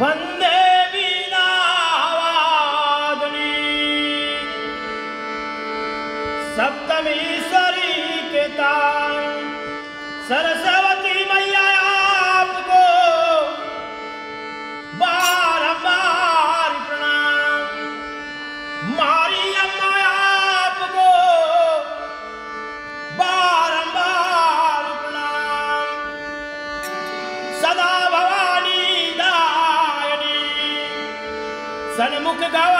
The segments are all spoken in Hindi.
만내 দাওয়া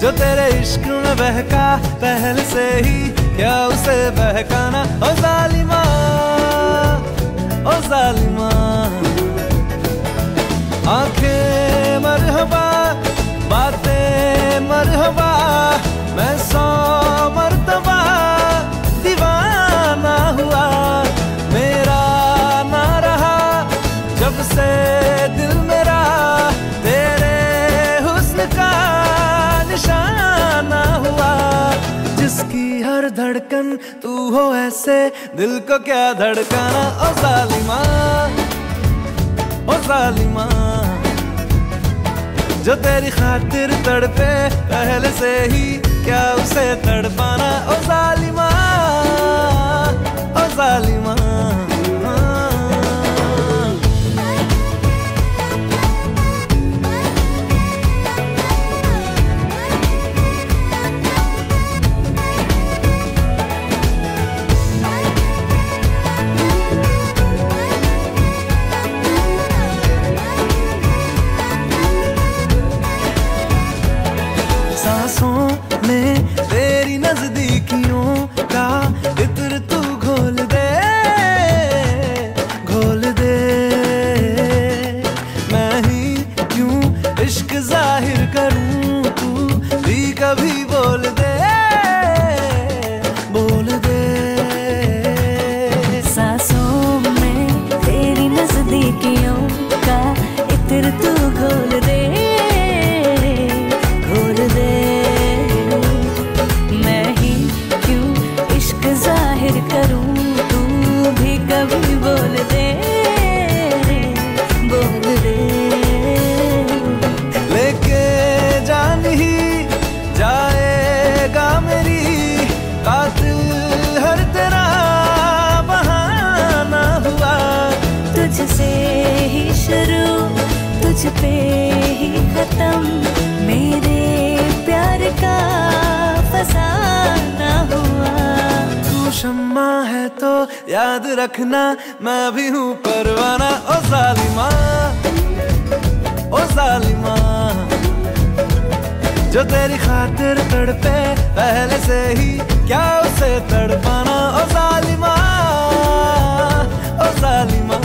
जो तेरे इश्क में बहका, पहले से ही क्या उसे बहकाना? ओ जालिमा ओ जालिमा। आँखें मरहबा, बातें मरहबा, मैं सौ मरतबा। दीवाना हुआ, मेरा ना रहा, जब से निशाना हुआ। जिसकी हर धड़कन तू हो ऐसे, दिल को क्या धड़काना? ओ जालिमा ओ जालिमा। जो तेरी खातिर तड़पे, पहले से ही क्या उसे तड़पाना? ओ जालिमा ओ जालिमा। पे ही खत्म। मेरे प्यार का फसाना हुआ। तू शम्मा है तो याद रखना, मैं भी हूँ परवाना। ओ जालिमा ओ जालिमा जो तेरी खातिर तड़पे, पहले से ही क्या उसे तड़पाना? ओ जालिमा ओ जालिमा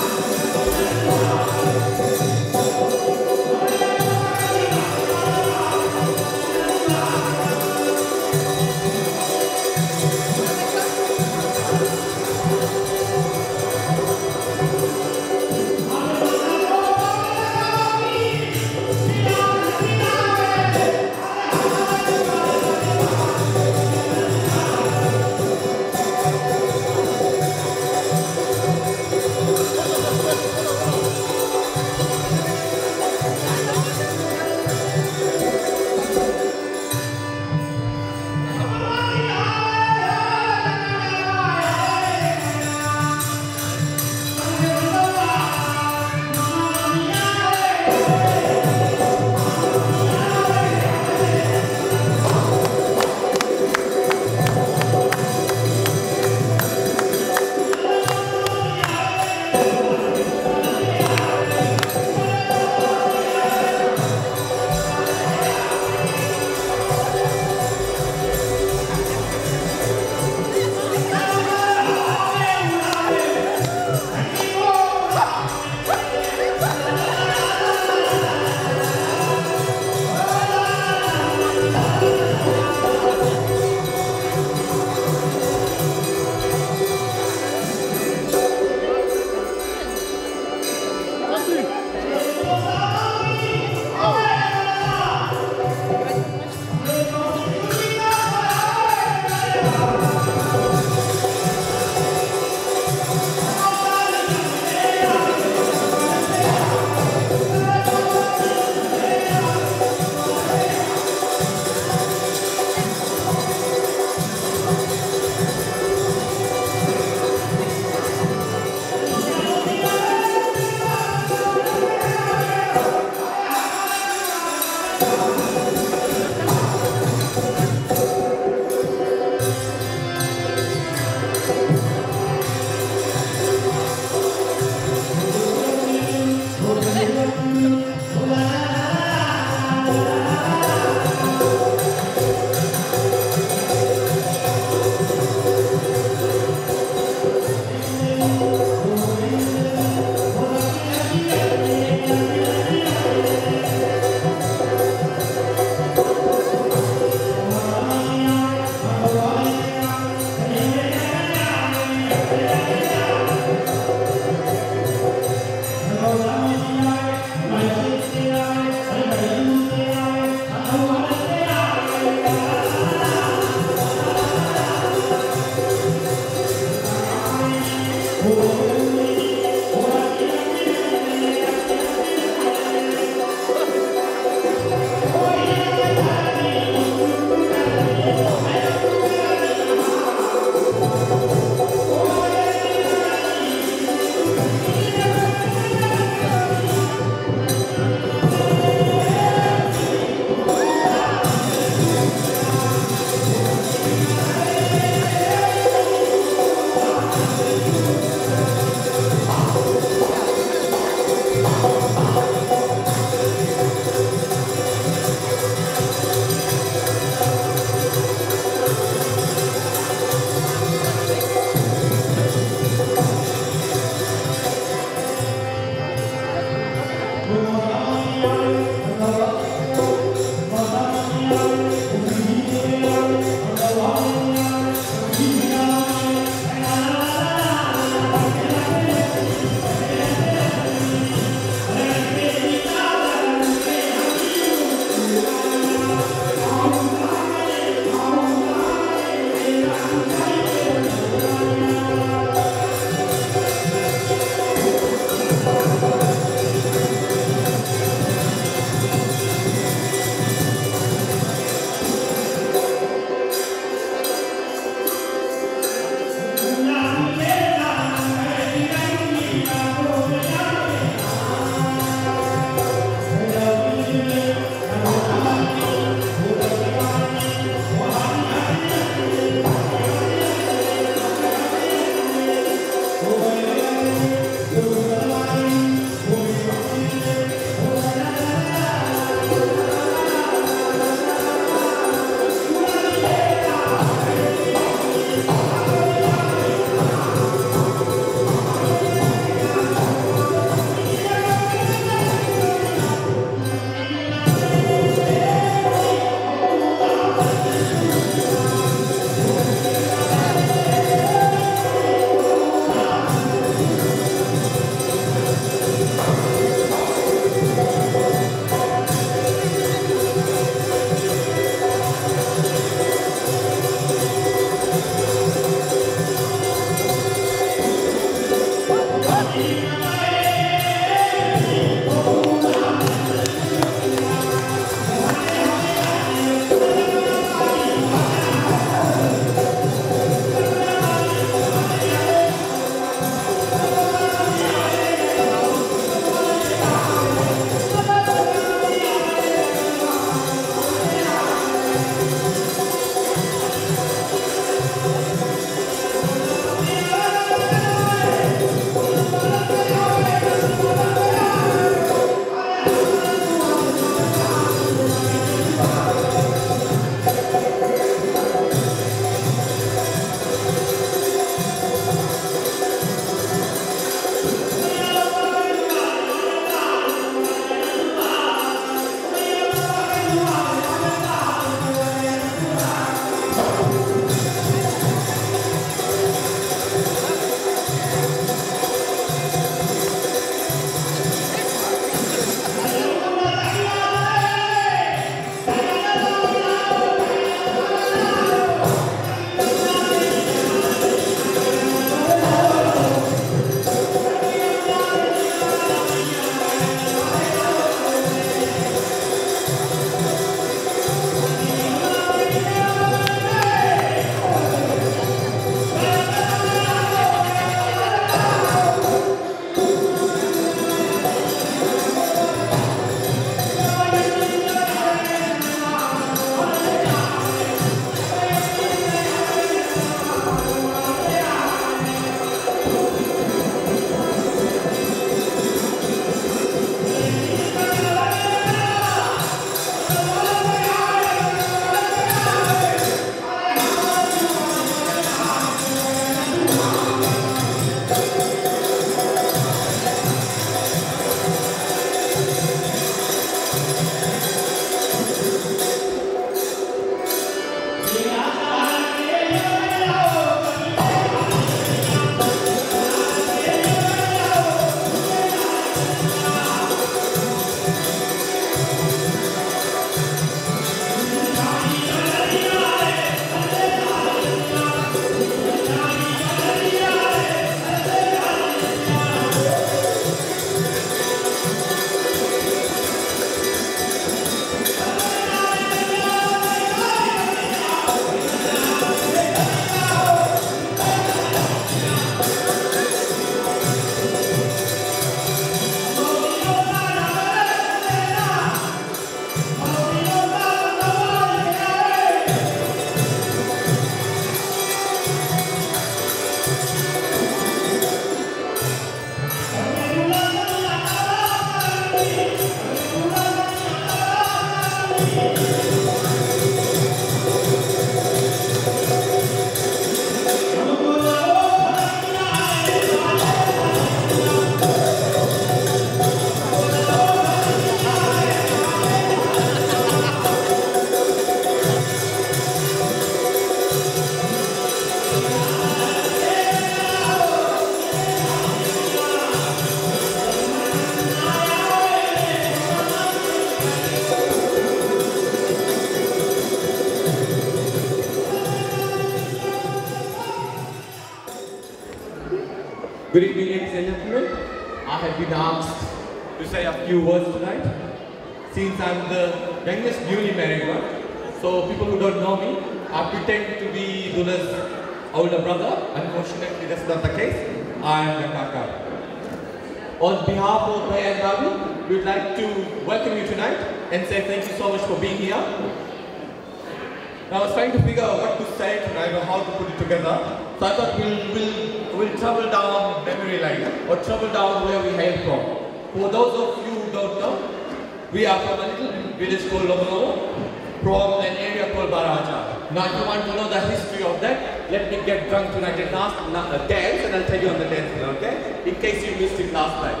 uh, dance and I'll tell you on the dance okay? In case you missed it last night.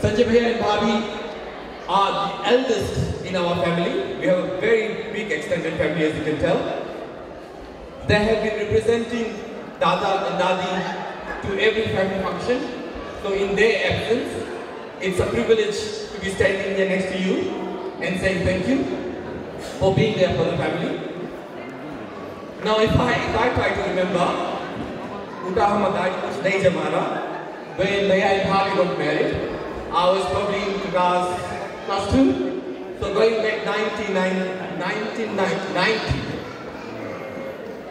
Sanjay and Bhabi are the eldest in our family. We have a very big extended family as you can tell. They have been representing Dada and Dadi to every family function. So in their absence, it's a privilege to be standing here next to you and saying thank you for being there for the family. Now if I, if I try to remember, Uta Hamadaj was Nay Jamara, when Naya and got married, I was probably in class, class 2. So going back 1990,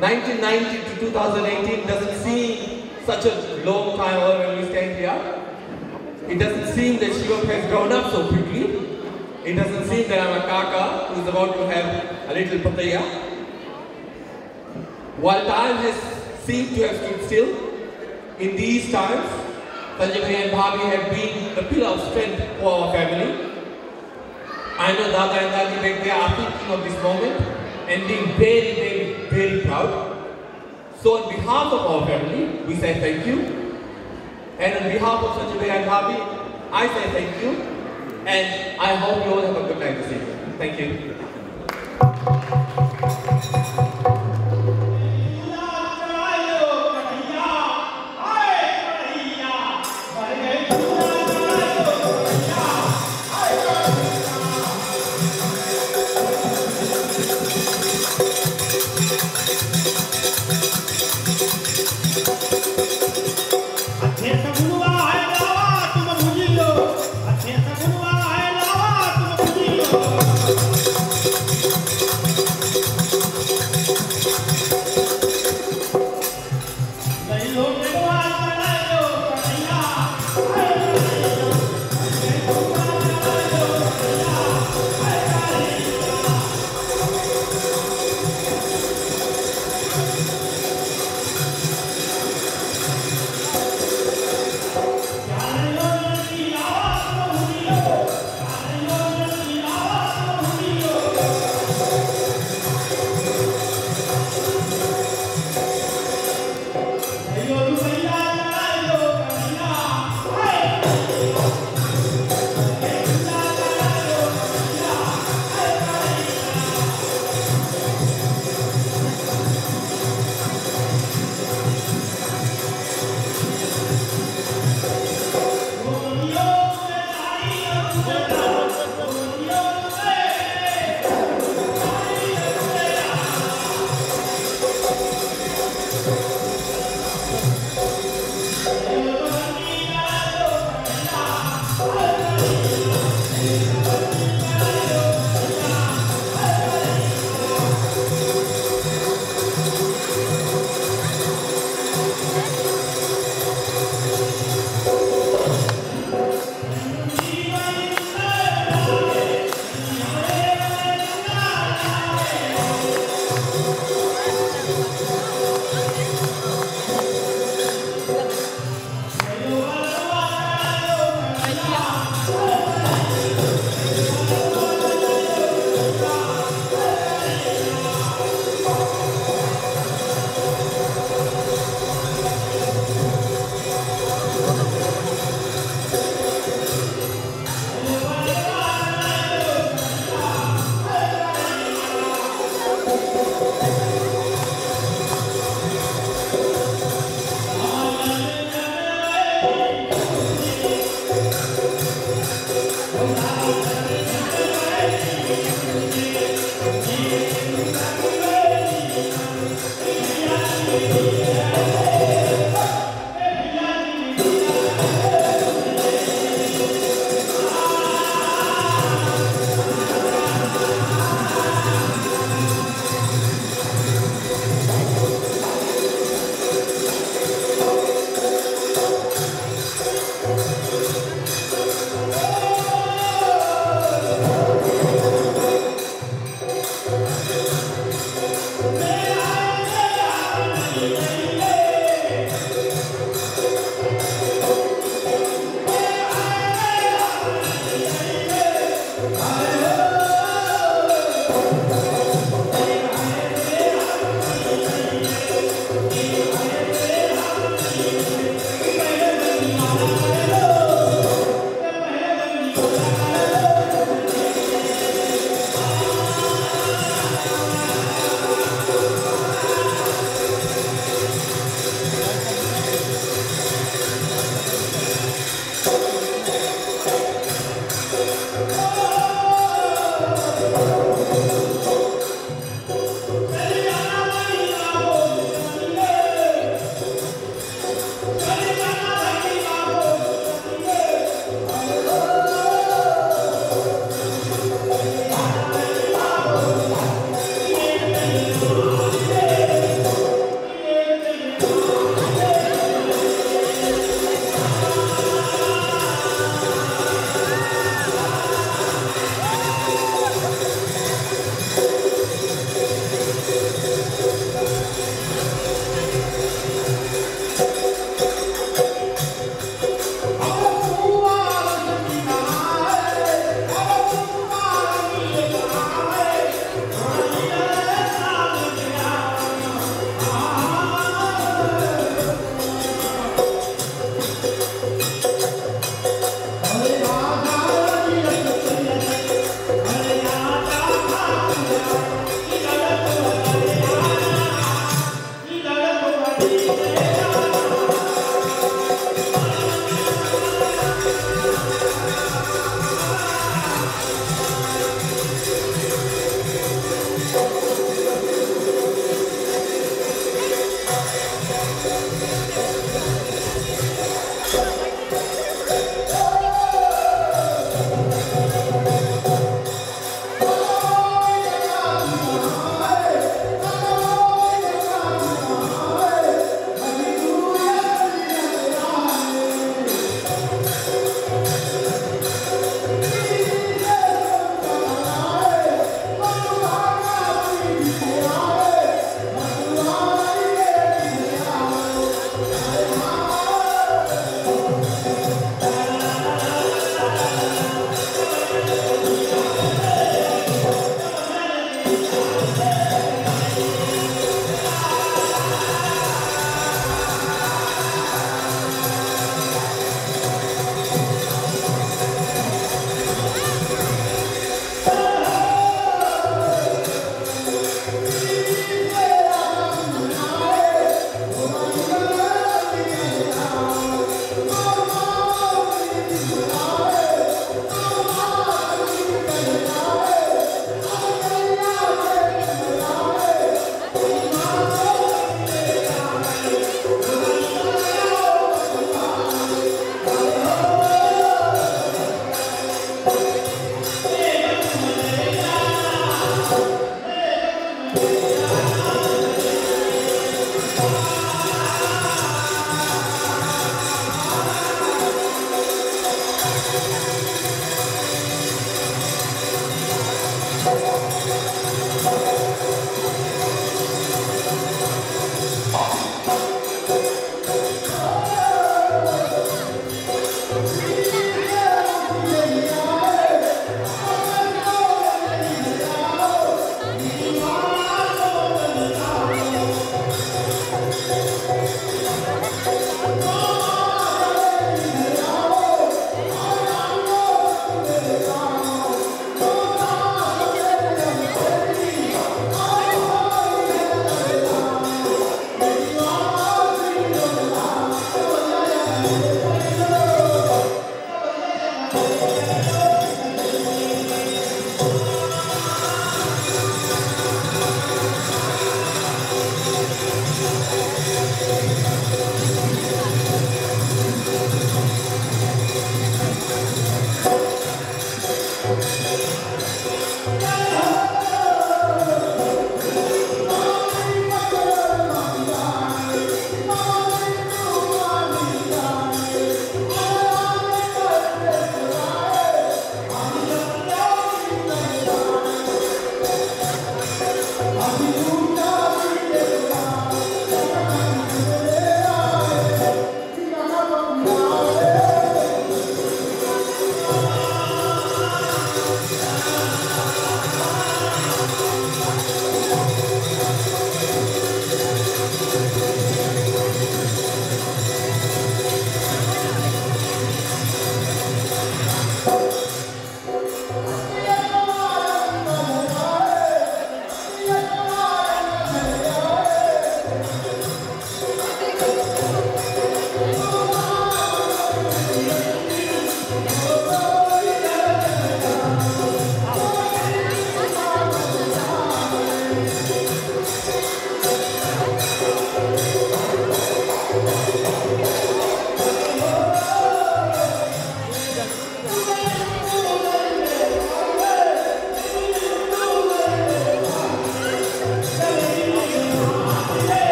1990 to 2018 doesn't seem such a long time when we stand here. It doesn't seem that Shiva has grown up so quickly. It doesn't seem that I'm a kaka who's about to have a little pataya. While time has seemed to have stood still, in these times, Sanjay and Bhabi have been the pillar of strength for our family. I know Dada and Dadi back there are thinking of this moment and being very, very, very proud. So on behalf of our family, we say thank you. And on behalf of Sanjay and Bhabi, I say thank you. And I hope you all have a good night this evening. Thank you.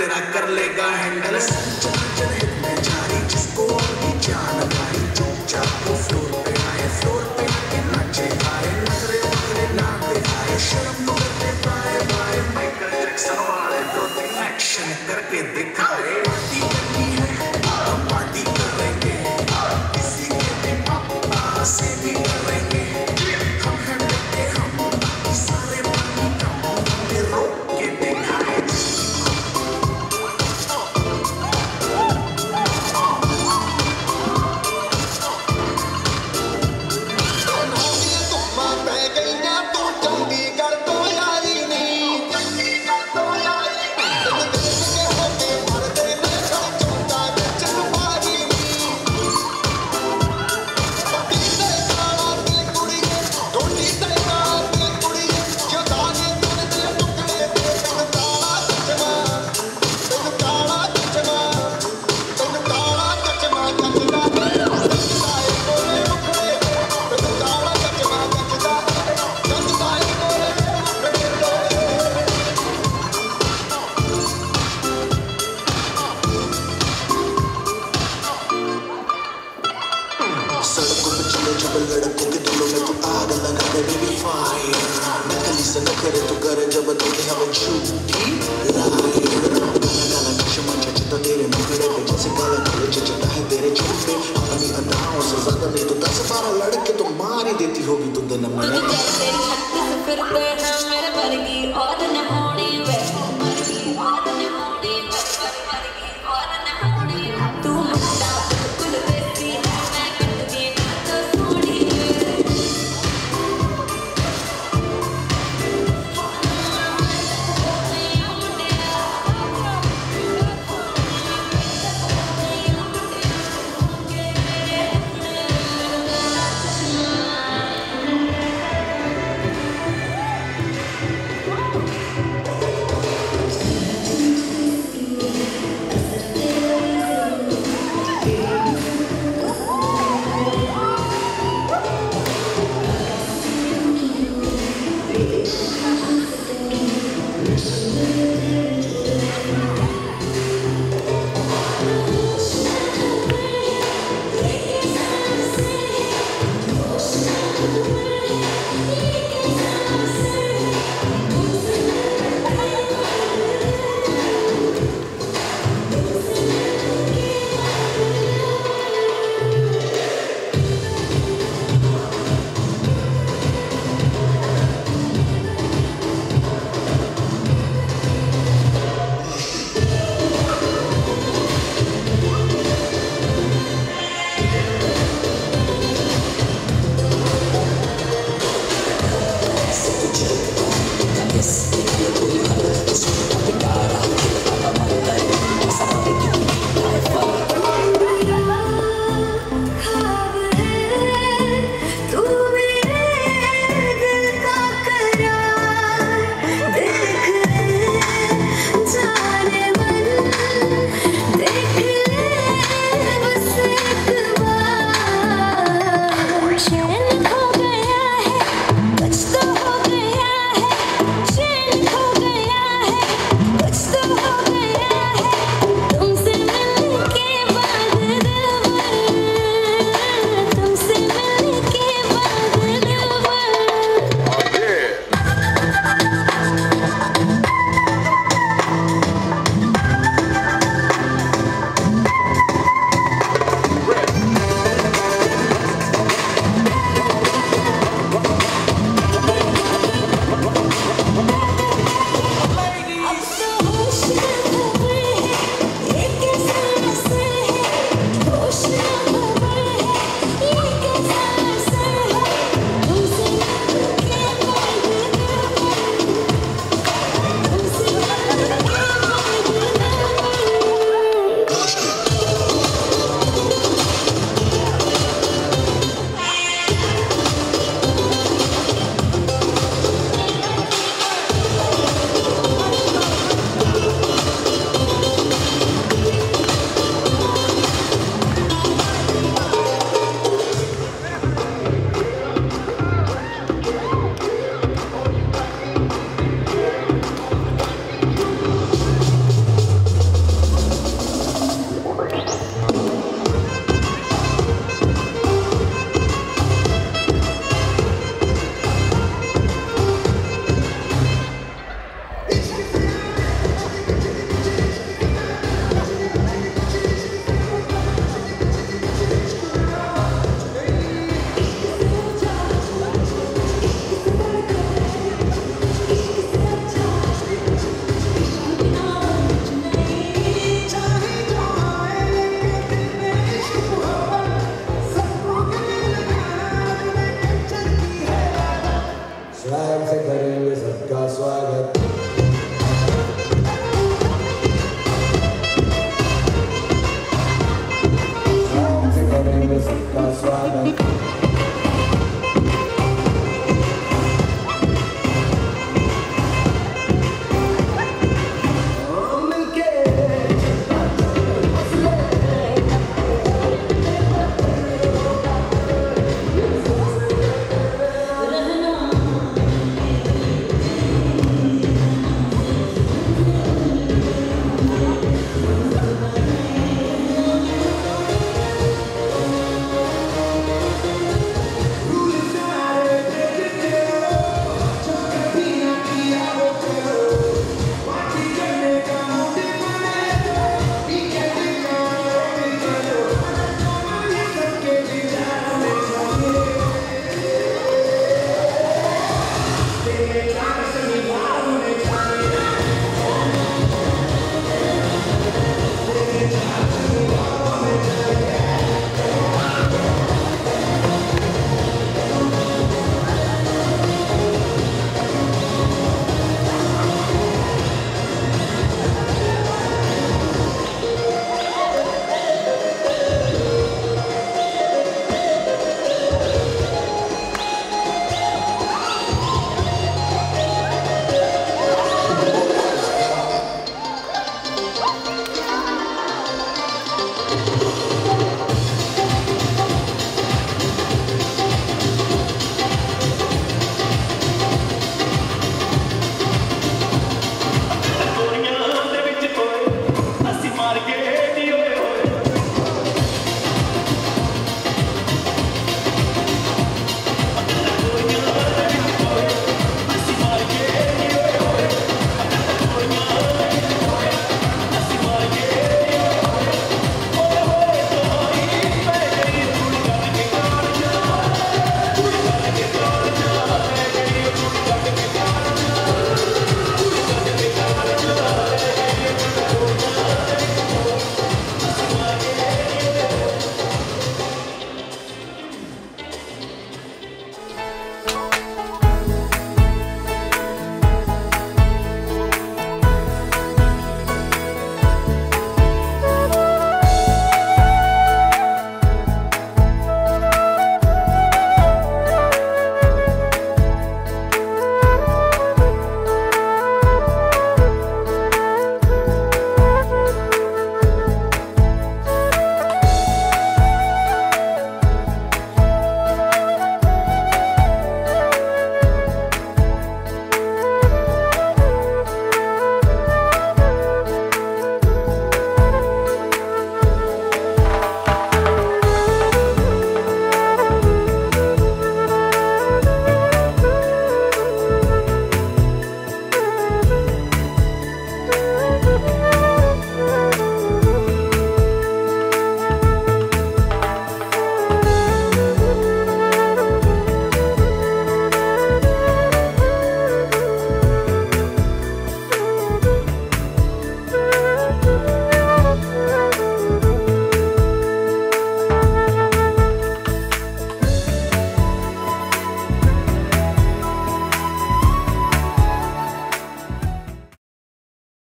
तेरा कर लेगा है तेरे मुखड़े पे जैसे काला काले चचता है तेरे चेहरे पे। अपनी अदाओं से ज़्यादा नहीं तो दस बारह लड़के तो मार ही देती होगी तू दिन मैंने